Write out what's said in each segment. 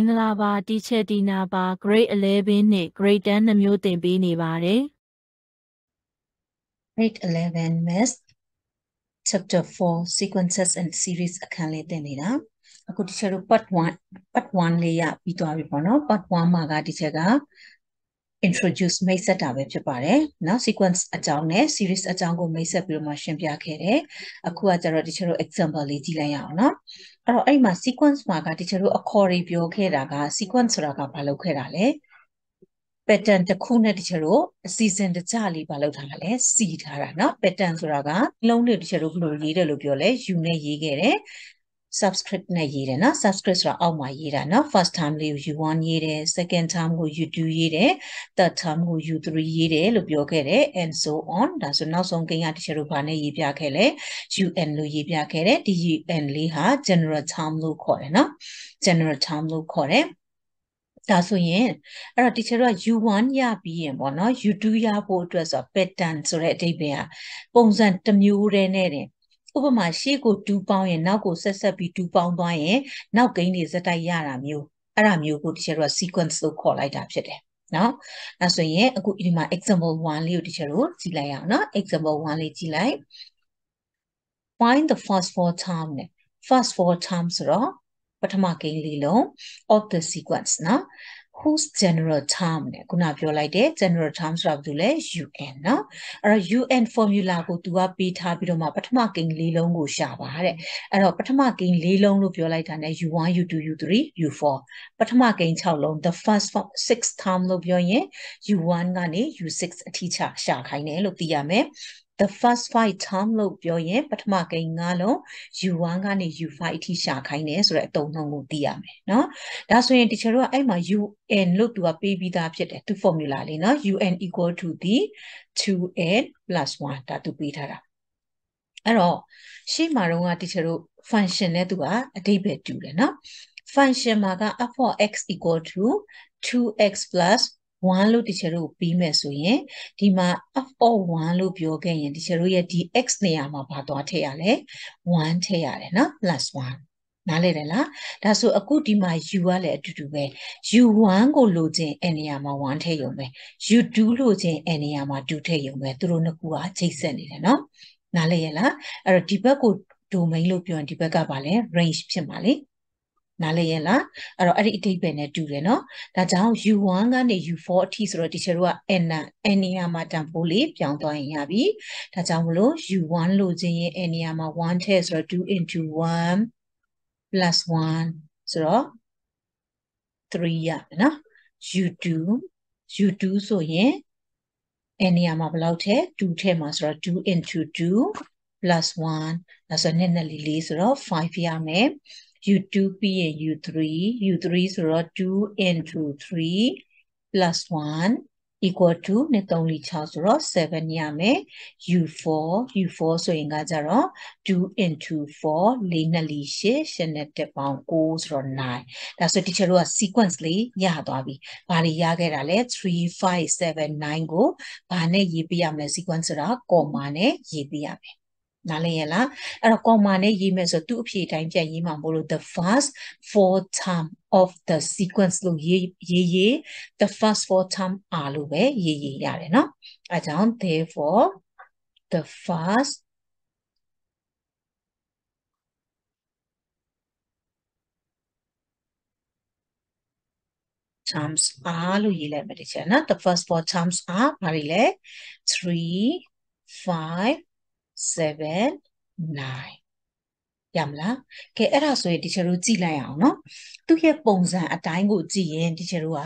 င်္ဂလာပါ teacher တီနာပါ grade 11နဲ့ grade 10နှစ်မျိုးသင်ပေးနေပါတယ် grade 11 math chapter 4 sequences and series အခန်းလေးသင်နေတာအခု teacher တို့ part 1 part 1လေးရပြီးသွားပြီပေါ့နော် part 1မှာက teacher က introduce မိတ်ဆက်တာပဲဖြစ်ပါတယ်เนาะ sequence အကြောင်းနဲ့ series အကြောင်းကိုမိတ်ဆက်ပြီးတော့မှရှင်းပြခဲ့တယ်အခုကကျတော့ teacher တို့ example လေးကြည့်လိုက်ရအောင်เนาะအဲ့တော့အဲ့မှာ sequence မှာက teacher တို့အခေါ်တွေပြောခဲ့တာက sequence ဆိုတာကဘာလုပ်ခဲ့တာလဲ pattern တစ်ခုနဲ့တချို့တို့အစီအစဉ်တကြလေးပါလောက်ထားတာလဲစီထားတာเนาะ pattern ဆိုတာကလုံးတွေတချို့တို့ဘယ်လိုရေးတယ်လို့ပြောလဲ u နဲ့ရေးခဲ့တယ် subscript နဲ့ရေးတယ်နော် subscript ဆိုတာအောက်မှာရေးတာနော် first term လေးကို u1 ရေးတယ် second term ကို u2 ရေးတယ် third term ကို u3 ရေးတယ်လို့ပြောခဲ့တယ် and so on ဒါဆိုနောက်ဆုံးကိန်းကတချို့တို့ဘာနဲ့ရေးပြခဲ့လဲ un လို့ရေးပြခဲ့တယ်ဒီ un လေးဟာ general term လို့ခေါ်တယ်နော် general term လို့ခေါ်တယ်ဒါဆိုရင်အဲ့တော့ teacher တို့က U1 ရပြီးရင်ပေါ့နော် U2 ရဖို့အတွက်ဆို pattern ဆိုတဲ့အဓိပ္ပာယ်ကပုံစံတစ်မျိုးတည်းနဲ့တယ် ဥပမာရှေ့ကို2ပေါင်းရင်နောက်ကိုဆက်ဆက်ပြီး2ပေါင်းသွားရင်နောက်ဂိမ်းတွေဇက်တိုက်ရတာမျိုးအဲ့ဒါမျိုးကို teacher တို့က sequence လို့ခေါ်လိုက်တာဖြစ်တယ်နော်အဲဆိုရင်အခုဒီမှာ example 1လေးကို teacher တို့ကြည့်လိုက်ရအောင်နော် example 1လေးကြည့်လိုက် find the first four term နဲ့ first four term ဆိုတော့ပထမကိန်းလေးလုံး of the sequence နော် whose general term နဲ့ခုနပြောလိုက်တဲ့ general term ဆိုတာဘာလို့လဲ un เนาะအဲ့တော့ un formula ကို तू ကပေးထားပြီးတော့မှပထမကိန်းလေးလုံးကိုရှာပါတဲ့အဲ့တော့ပထမကိန်းလေးလုံးလို့ပြောလိုက်တာ ਨੇ u1 u2 u3 u4 ပထမကိန်း6လုံး the first six term လို့ပြောရင် u1 ကနေ u6 အထိချရှာခိုင်းတယ်လို့သိရမယ် the first five term လို့ပြောရင်ပထမကိန်း၅လုံး U1 ကနေ U5 အထိရှာခိုင်းတယ်ဆိုတဲ့အတုံးနှုံကိုသိရမယ်နော်ဒါဆိုရင် teacher တို့ကအဲ့မှာ UN လို့သူကပေးပြီးသားဖြစ်တယ်သူ formula လေးနော် UN equal to the 2n plus 1ဒါသူပေးထားတာအဲ့တော့ရှေ့မှာတော့က teacher တို့ function နဲ့သူကအဓိပ္ပာယ်တူတယ်နော် function မှာက f of x equal to 2x plus 1လို့တချို့တို့ပြီးမယ်ဆိုရင်ဒီမှာ f of 1လို့ပြောခဲ့ရင်တချို့တို့ရဲ့ဒီ x နေရာမှာဘာသွားထည့်ရလဲ1ထည့်ရတယ်နော် +1 နားလည်တယ်လားဒါဆိုအခုဒီမှာ u ကလည်းအတူတူပဲ u1 ကိုလိုချင်အနေရာမှာ1ထည့်ရုံပဲ u2 လိုချင်အနေရာမှာ2ထည့်ရုံပဲသူတို့နှစ်ခုကချိတ်ဆက်နေတယ်နော်နားလည်ရလားအဲ့တော့ဒီဘက်ကို domain လို့ပြောရင်ဒီဘက်ကပါလဲ range ဖြစ်မှာလေ နားလည်ရဲ့လားအဲ့တော့အဲ့ဒီအတိတ်ပဲနဲ့တူတယ်နော်ဒါကြောင့် u1 ကနေ u4 အထိဆိုတော့ teacher တို့က n n နေရာမှာတန်ဖိုးလေးပြောင်းသွားရင်ရပြီဒါကြောင့်မလို့ u1 လို့ခြင်းရင် n နေရာမှာ1ထည့်ဆိုတော့2 into 1 plus 1ဆိုတော့3ရမယ်နော် u2 u2 ဆိုရင် n နေရာမှာဘယ်လောက်ထည့်2ထည့်မှာဆိုတော့2 into 2 plus 1ဒါဆိုနှစ်နှစ်လေးလေးဆိုတော့5ရမယ် u2 ပြီးရင် u3 u3 ဆိုတော့2 into 3 plus 1 equal to နဲ့3 4 6ဆိုတော့7ရမယ် u4 u4 ဆိုရင်ကကြတော့2 into 4 4နဲ့4 8 8နဲ့တက်ပေါင်း9ဆိုတော့9ဒါဆို teacher တို့က sequence လေးရသွားပြီဘာတွေရခဲ့တာလဲ3 5 7 9ကိုဘာနဲ့ရေးပြရမလဲ sequence ဆိုတာ comma နဲ့ရေးပြရမယ် နားလည်ရလား?အဲ့တော့ comma နဲ့ရေးမယ်ဆိုသူ့အဖြေတိုင်းပြန်ရေးမှာမို့လို့ the first four term of the sequence လို့ရေးရေး the first four term are လို့ပဲရေးရေးရတယ်နော်?အဲကြောင့် therefore the first terms are လို့ရေးလိုက်မယ်တချင်နော်? the first four terms are ဘာတွေလဲ ?3 5 7 9ရမလားကဲအဲ့ဒါဆိုရင်ဒီချေတို့ကြည့်လိုက်အောင်နော်သူ့ရဲ့ပုံစံအတိုင်းကိုကြည့်ရင်ဒီချေတို့က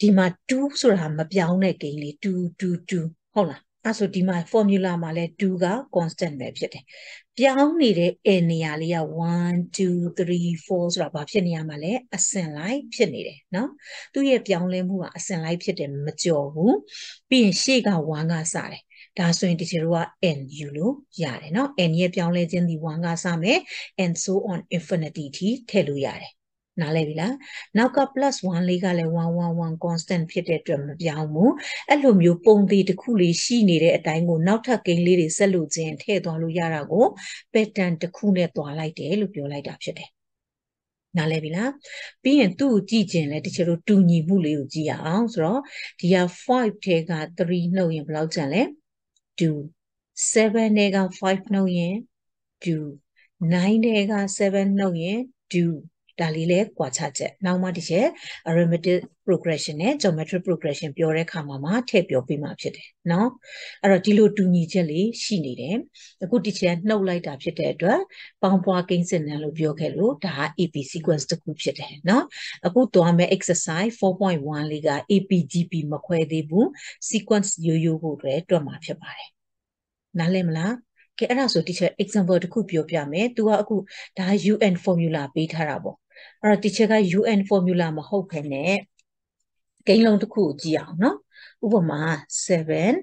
ဒီမှာ2ဆိုတာမပြောင်းတဲ့ဂိမ်းလေး2 2 2ဟုတ်လားအဲ့ဆိုဒီမှာ formula မှာလဲ2က constant ပဲဖြစ်တယ်။ပြောင်းနေတဲ့ a နေရာလေးက1 2 3 4ဆိုတာဘာဖြစ်နေရမှာလဲအဆင်လိုက်ဖြစ်နေတယ်နော်။သူ့ရဲ့ပြောင်းလဲမှုကအဆင်လိုက်ဖြစ်တယ်မကျော်ဘူး။ပြီးရင်ရှေ့က1ကစတယ် ဒါဆိုရင်တချို့က n ယူလို့ရတယ်เนาะ n ရဲ့ပြောင်းလဲခြင်းဒီ1ကစမယ် and so on infinity ထိထည့်လို့ရတယ်နားလဲပြီလားနောက်က plus 1လေးကလည်း111 constant ဖြစ်တဲ့အတွက်မပြောင်းဘူးအဲ့လိုမျိုးပုံသေးတစ်ခုလေးရှိနေတဲ့အတိုင်းကိုနောက်ထပ်ကိန်းလေးတွေဆက်လို့ခြင်းထည့်သွားလို့ရတာကို pattern တစ်ခုနဲ့သွားလိုက်တယ်လို့ပြောလိုက်တာဖြစ်တယ် နားလဲပြီလားပြီးရင်သူ့ကိုကြည့်ခြင်းလဲတချို့တို့တူညီမှုလေးကိုကြည့်ရအောင်ဆိုတော့ဒီက5ထဲက3နှုတ်ရင်ဘယ်လောက်ကျန်လဲ 2 7ထဲက5နှုတ်ရင် 2 9ထဲက7နှုတ်ရင် 2 ဒါလေးလဲကွာခြားချက်နောက်မှဒီချက် arithmetic progression နဲ့ geometric progression ပြောတဲ့အခါမှာမှထည့်ပြောပေးမှာဖြစ်တယ်เนาะအဲ့တော့ဒီလိုတူညီချက်လေးရှိနေတယ်အခုဒီချက်နှုတ်လိုက်တာဖြစ်တဲ့အတွက်ပေါင်းပွားကိန်းစင်နံလို့ပြောခဲ့လို့ဒါက AP sequence တစ်ခုဖြစ်တယ်เนาะအခုသွားမယ့် exercise 4.1လေးက APGP မခွဲသေးဘူး sequence ရိုးရိုးကိုပဲတွက်မှာဖြစ်ပါတယ်နားလည်မလားကဲအဲ့ဒါဆို teacher example တစ်ခုပြောပြမယ်။ तू ကအခုဒါ UN formula ပေးထားတာပေါ့။ အဲ့တော့ teacher က UN formula မဟုတ်ဘဲနဲ့ဂိမ်းလုံးတစ်ခုကိုကြည့်အောင်နော်။ဥပမာ7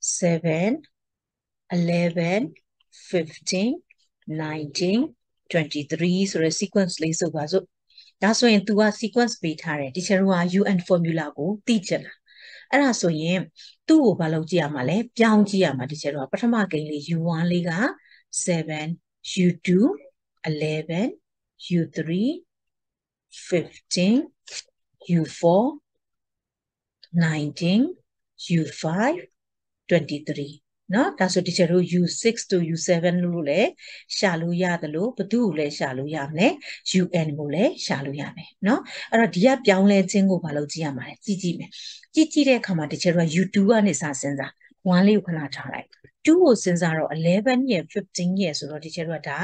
7 11 15 19 23ဆိုတဲ့ sequence လေးဆိုပါစို့။ဒါဆိုရင် तू က sequence ပေးထားတယ်။ teacher က UN formula ကိုသိချင်တာ။အဲ့ဒါဆိုရင်သူ့ကိုဘာလုပ်ကြည့်ရမှာလဲပြောင်းကြည့်ရမှာဒီချက်တော့ပထမကိန်းလေး U1 လေးက7 U2 11 U3 15 U4 19 U5 23နော်ဒါဆိုတချို့တို့ U6 to U7 လို့လည်းရှာလို့ရတယ်လို့ဘသူ့ကိုလည်းရှာလို့ရမယ် UN ကိုလည်းရှာလို့ရမယ်နော်အဲ့တော့ဒီကပြောင်းလဲခြင်းကိုမလုပ်ကြည့်ရမှာလေကြည့်ကြည့်မယ်ကြည့်ကြည့်တဲ့အခါမှာတချို့တို့ U2 ကနေစစဉ်းစား1လေးကိုခဏထားလိုက်2ကိုစဉ်းစားတော့11ရဲ့15ရဲ့ဆိုတော့တချို့တို့ကဒါ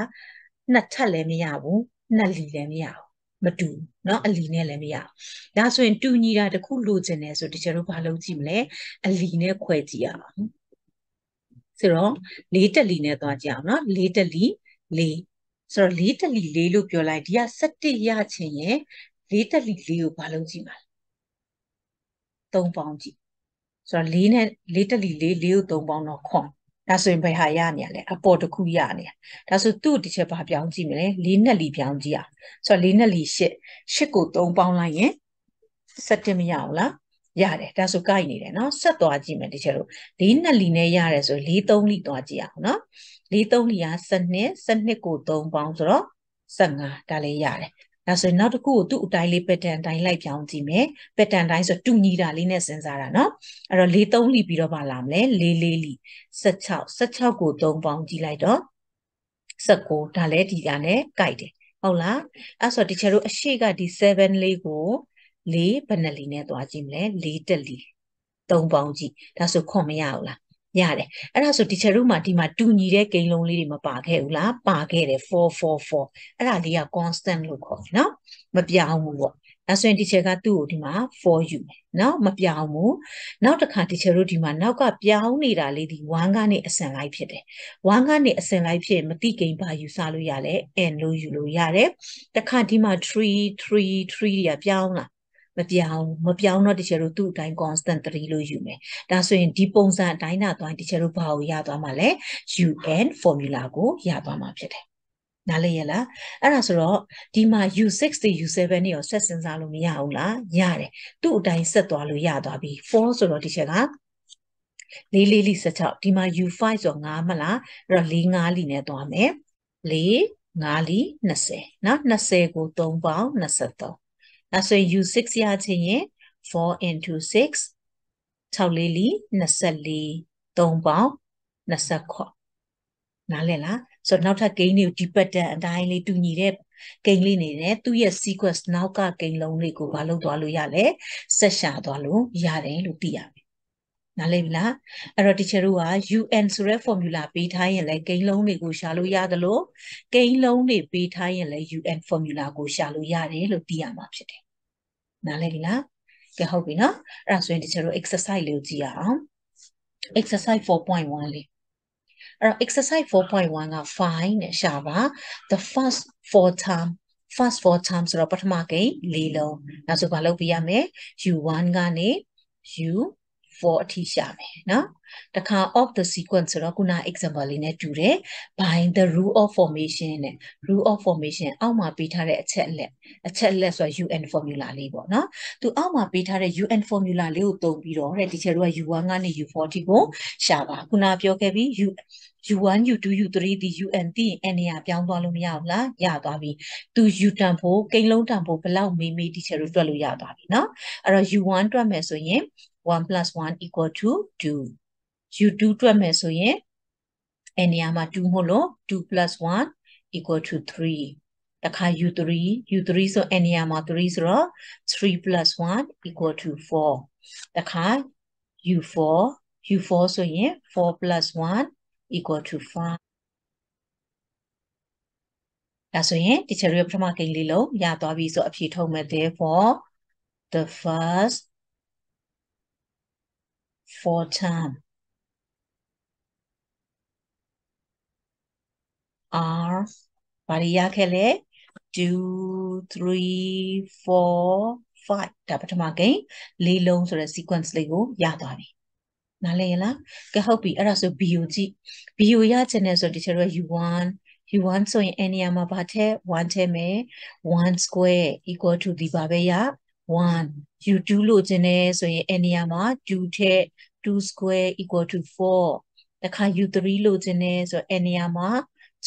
နှစ်ထပ်လည်းမရဘူးနှစ်လီလည်းမရဘူးမတူเนาะအလီနဲ့လည်းမရဘူးဒါဆိုရင်တူညီတာတခုလိုချင်တယ်ဆိုတချို့တို့ဘာလုပ်ကြည့်မလဲအလီနဲ့ခွဲကြည့်ရအောင်ဆိုတော့လေးတက်လီနဲ့သွားကြအောင်နော်လေးတက်လီလေးဆိုတော့လေးတက်လီလေးလို့ပြောလိုက်ဒီက17ရချင်ရင်လေးတက်လီလေးကိုဘာလုပ်ကြည့်မှာလဲ3ပေါင်းကြည့်ဆိုတော့လေးနဲ့လေးတက်လီလေးလေးကို3ပေါင်းတော့ခွန် ဒါဆိုရင်ဘယ်ဟာရနေရလဲအပေါ်တစ်ခုရနေဒါဆိုသူ့တစ်ချက်ဘာပြောင်းကြည့်မလဲလေးနဲ့လီပြောင်းကြည့်အောင်ဆိုတော့လေးနဲ့လီ8 8ကို3ပေါင်းလိုက်ရင်17မရဘူးလားရတယ်ဒါဆိုကိုက်နေတယ်နော်ဆက်သွားကြည့်မယ်တချို့တို့၄နှစ်လီနဲ့ရတယ်ဆို၄၃လီသွားကြည့်အောင်နော်၄၃လီက12 12ကို3ပေါင်းဆိုတော့15ဒါလေးရတယ် ဒါဆိုရင်နောက်တစ်ခုကိုသူ့အတိုင်းလေး pattern တိုင်းလိုက်ပြောင်းကြည့်မယ် pattern တိုင်းဆိုတူညီတာလေးနဲ့စဉ်းစားတာနော်အဲ့တော့၄၃လီပြီးတော့ပါလာမလဲ၄၄လီ16 16ကို3ပေါင်းကြည့်လိုက်တော့19ဒါလည်းဒီကနဲ့ကိုက်တယ်ဟုတ်လားအဲ့ဆိုဒီချေတို့အရှိကဒီ7လေးကို၄ဘယ်နှလီနဲ့သွားကြည့်မလဲ၄တက်လီ၃ပေါင်းကြည့်ဒါဆိုခွန်မရဘူးလား ရတယ်အဲ့ဒါဆိုဒီချက်တို့မှာဒီမှာတူညီတဲ့ဂိမ်းလုံးလေးတွေမပါခဲ့ဘူးလားပါခဲ့တယ်444အဲ့ဒါလေးက constant လို့ခေါ်တယ်နော်မပြောင်းဘူးပေါ့အဲဆိုရင်ဒီချက်ကသူ့ကိုဒီမှာ4ယူမယ်နော်မပြောင်းဘူးနောက်တစ်ခါဒီချက်တို့ဒီမှာနောက်ကပြောင်းနေတာလေးဒီ1ကနေအစင်လိုက်ဖြစ်တယ်1ကနေအစင်လိုက်ဖြစ်မတိကိန်းပါယူစားလို့ရလဲ n လို့ယူလို့ရတယ်တခါဒီမှာ3 3 3တွေကပြောင်းလာ မပြောင်းမပြောင်းတော့တချို့တို့သူ့အတိုင်း constant 3လို့ယူမယ်ဒါဆိုရင်ဒီပုံစံအတိုင်းသာသွားတချို့တို့ဘာကိုရသွားမှာလဲ UN formula ကိုရသွားမှာဖြစ်တယ်နားလည်ရလားအဲ့ဒါဆိုတော့ဒီမှာ U6 တွေ U7 တွေရောဆက်စဉ်းစားလို့မရဘူးလားရတယ်သူ့အတိုင်းဆက်သွားလို့ရသွားပြီ4ဆိုတော့ဒီချက်ကလေးလေးလီ16ဒီမှာ U5 ဆိုတော့9မလားအဲ့တော့4 5လီနဲ့သွားမယ်4 5လီ20နော်20ကို3ပေါင်း23 အဲဆိုရင် U6 ရချင်ရင်4 into 6 6လေးလီ24 3ပေါင်း20ခွနားလည်လားဆိုတော့နောက်ထပ်ဂိမ်းတွေကိုဒီပတ်တန်အတိုင်းလေးတူညီတဲ့ဂိမ်းလေးနေနဲ့သူ့ရဲ့ sequence နောက်ကဂိမ်းလုံးလေးကိုမလုပ်သွားလို့ရလဲဆက်ရှာသွားလို့ရတယ်လို့သိရမယ်နားလည်ပြီလားအဲ့တော့ teacher တို့က UN ဆိုတဲ့ formula ပေးထားရင်လည်းဂိမ်းလုံးတွေကိုရှာလို့ရတယ်လို့ဂိမ်းလုံးတွေပေးထားရင်လည်း UN formula ကိုရှာလို့ရတယ်လို့သိရမှာဖြစ်တယ် နားလည်ပြီလားကဲဟုတ်ပြီနော်အဲ့ဒါဆိုရင်တချို့တို့ exercise လေးကိုကြည့်ရအောင် exercise 4.1လေးအဲ့တော့ exercise 4.1က find နဲ့ရှာပါ the first four term first four term ဆိုတော့ပထမကိန်း၄လုံးနောက်ဆိုဘာလုပ်ပြရမလဲ u1 ကနေ u 4အထိရှာမယ်နော်တခါ of the sequence ဆိုတော့ခုန example လေးနဲ့တူတယ် by the rule of formation နဲ့ rule of formation အောက်မှာပေးထားတဲ့အချက်အလက်အချက်အလက်ဆို UN formula လေးပေါ့နော်သူအောက်မှာပေးထားတဲ့ UN formula လေးကိုသုံးပြီးတော့တဲ့ teacher တို့က U1 ကနေ U4 အထိကိုရှာပါခုနပြောခဲ့ပြီး U U1 U2 U3 ဒီ UN သိရင် n နေရာပြောင်းသွားလို့မရဘူးလားရသွားပြီသူ U တန်ဖို့ကိန်းလုံးတန်ဖို့ဘယ်လောက်မေးမေး teacher တို့တွက်လို့ရသွားပြီเนาะအဲ့တော့ U1 တွက်မယ်ဆိုရင် 1 1 equal to 2 U2 တွက်မယ်ဆိုရင် n နေရာမှာ2မို့လို့2 1 equal to 3တခါ U3 U3 ဆို n နေရာမှာ3ဆိုတော့3 1 equal to 4တခါ U4 U4 ဆိုရင်4 1 equal to 5ဒါဆိုရင် teacher ရဲ့ပထမကိန်းလေးလုံးရသွားပြီဆိုအဖြေထုတ်မယ် therefore the first four term are ဘာတွေရခဲ့လဲ2 3 4 5ဒါပထမကိန်းလေးလုံးဆိုတဲ့ sequence လေးကိုရသွားပြီနားလည်ရလားကဲဟုတ်ပြီအဲ့ဒါဆို BO ကြည့် BO ရချင်တယ်ဆိုတချို့က U1 U1 ဆိုရင် n နေရာမှာဘာထည့်1ထည့်မယ်1 square equal to ဒီပါပဲရ 1 U2 လို့ချင်တယ်ဆိုရင် n နေရာမှာ2ထည့်2 square equal to 4တခါ U3 လို့ချင်တယ်ဆိုရင် n နေရာမှာ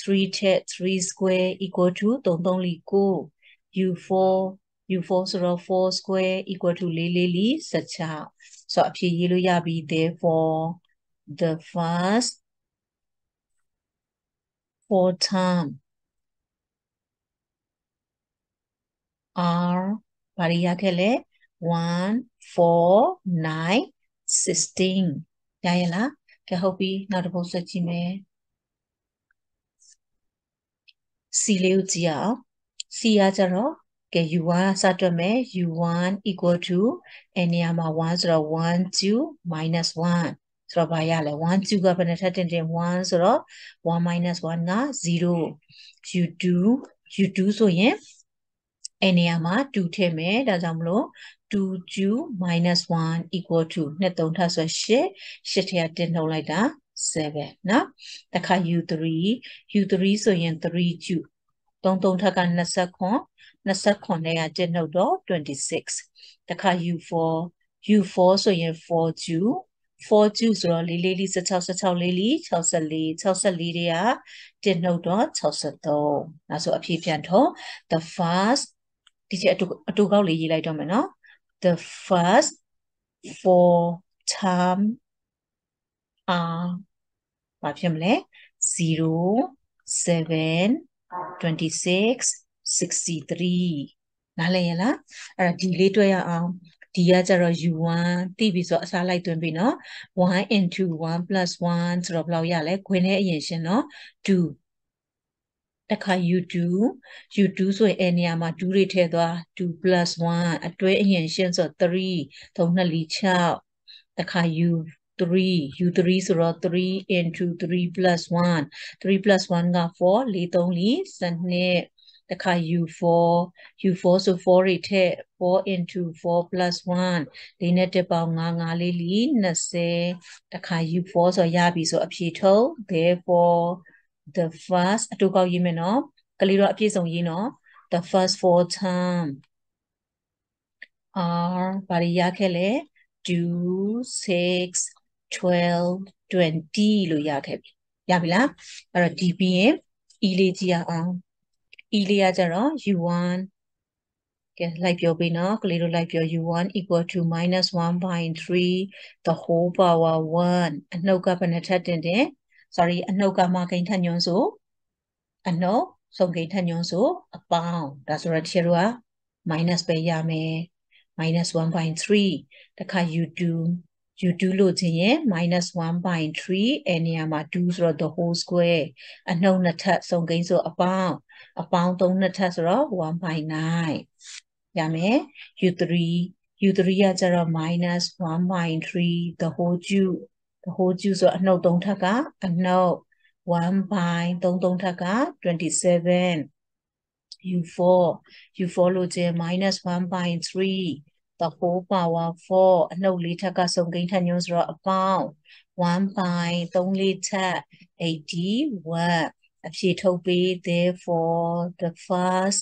3ထည့်3 square equal to 3 3လီ9 U4 U4 ဆိုတော့4 square equal to 4 4လီ16ဆိုတော့အဖြေရေးလို့ရပြီ therefore the first four term are ဘာတွေရခဲ့လဲ1 4 9 16ရရလားကဲဟုတ်ပြီနောက်တစ်ပုဒ်ဆက်ကြည့်မယ် C လေးကိုကြည့်အောင် C ကကြတော့ကဲ u1 စတွက်မယ် u1 equal to အဲနေရာမှာ1ဆိုတော့1 2 minus 1ဆိုတော့ဘာရလဲ1 2ကဘယ်နှထပ်တင်တင်1ဆိုတော့1 minus 1က0 u2 u2 ဆိုရင် အဲ့နေရာမှာ2ထည့်မယ်ဒါကြောင့်မလို့ 2q 1 equal to 2 3ထပ်ဆို8 8ထည့်တင်ထုတ်လိုက်တာ7နော်တခါ u3 u3 ဆိုရင် 3q 3 3ထပ်က29 29နဲ့ကတင်ထုတ်တော့26တခါ u4 u4 ဆိုရင် 4q 4 2ဆိုတော့လေးလေးလေး16 16လေးလေး64 64တွေကတင်နှုတ်တော့63။နောက်ဆိုအဖြေပြန်ထုတ် the first ဒီချက်အတူအတူကောက်လေးရေးလိုက်တော့မယ်နော် the first four term are ဘာဖြစ်မလဲ0 7 26 63နားလည်ရလားအဲ့ဒါဒီလေးတွဲရအောင်ဒီကကျတော့ u1 တိပြီဆိုတော့အစားလိုက်သွင်းပြီနော်1 into 1 plus 1ဆိုတော့ဘယ်လောက်ရလဲခွင်းနဲ့အရင်ရှင်းနော်2 တခါ u2 u2 ဆိုရင်အဲနေရာမှာ2တွေထည့်သွား2 plus 1အတွဲအရင်ရှင်းဆို3 3နှစ်လီ6တခါ u 3 u3 ဆိုတော့3 into 3 plus 1 3 plus 1က4 4 3လီ12တခါ u4 u4 ဆို4တွေထည့်4 into 4 plus 1လေးနဲ့တက်ပေါင်း9 9လေးလီ20တခါ u4 ဆိုရပြီဆိုအဖြေထုတ် therefore the first အတူကောက်ရေးမယ်နော်ကလေးတော့အပြည့်စုံရေးနော် the first four term are ဘာတွေရခဲ့လဲ2 6 12 20လို့ရခဲ့ပြီရပြီလားအဲ့တော့ဒီပြီးရင် e လေးကြည့်ရအောင် e လေးကကြတော့ u1 ကဲလိုက်ပြောပေးနော်ကလေးတို့လိုက်ပြော u1 equal to -1/3 the whole power 1အနှုတ်ကဘယ်နှထပ်တင်တယ် sorry အနှုတ်ကမကိန်းထညွန်းဆိုအနှုတ်ဆုံးကိန်းထညွန်းဆိုအပေါင်းဒါဆိုတော့တချို့က minus ပဲရမယ် -1/3 တခါ u2 u2 လို့ခြင်းရင် -1/3 အဲနေရာမှာ2ဆိုတော့ the whole square အနှုတ်နှစ်ထပ်ဆုံးကိန်းဆိုအပေါင်းအပေါင်း3နှစ်ထပ်ဆိုတော့1/9ရမယ် u3 u3 ကကျတော့ -1/3 the whole cube the whole cube ဆိုအနှုတ်3ထပ်ကအနှုတ်1 by 3 3ထပ်က27 u4 u4 လို့ကျ -1 by 3 the whole power 4အနှုတ်လေးထက်ကစုံကိန်းထက်ညွှန်းဆိုတော့အပေါင်း1 by 3လေးထက်81အဖြေထုတ်ပေး therefore the first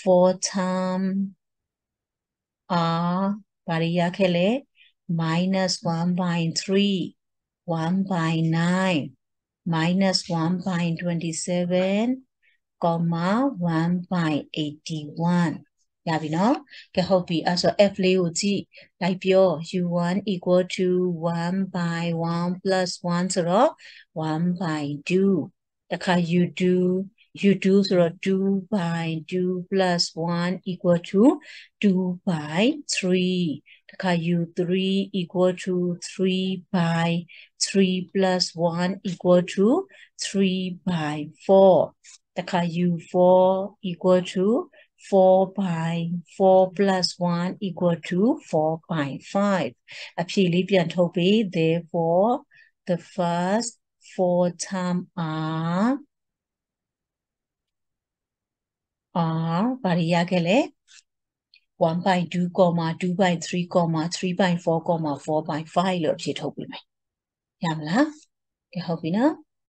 four term are ဘာတွေရခဲ့လဲ minus 1 by 3 1 by 9 minus 1 by 27 comma 1 by 81ရပြီနော်ကဲဟုတ်ပြီအဲ့ဆို f လေးကိုကြည့်လိုက်ပြော u1 equal to 1 by 1 plus 1ဆိုတော့1 by 2တခါ u2 u2 ဆိုတော့2 by 2 plus 1 equal to 2 by 3 တခါ u3 equal to 3 by 3 plus 1 equal to 3 by 4တခါ u4 equal to 4 by 4 plus 1 equal to 4 by 5အဖြေလေးပြန်ထုတ်ပေး therefore the first four term are are ဘာတွေရခဲ့လဲ 1 by 2, 2 by 3, 3 by 4, 4 by 5လို့အဖြေထုတ်ပေးမယ်။ရမလား။ကဲဟုတ်ပြီနော်။